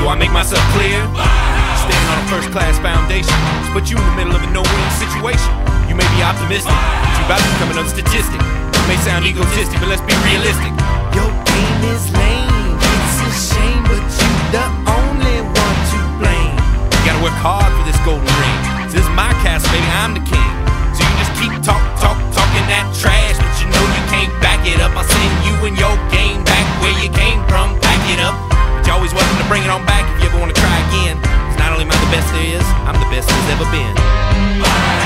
Do I make myself clear? Standing on a first class foundation. Just put you in the middle of a no win situation. You may be optimistic, but you're about to become another statistic. It may sound egotistic, but let's be realistic. Your game is lame. It's a shame, but you the only one to blame. You gotta work hard for this golden ring. This is my castle, baby, I'm the king. So you just keep talk, talk, talking that trash, bring it on back if you ever wanna try again. Cause not only am I the best there is, I'm the best there's ever been.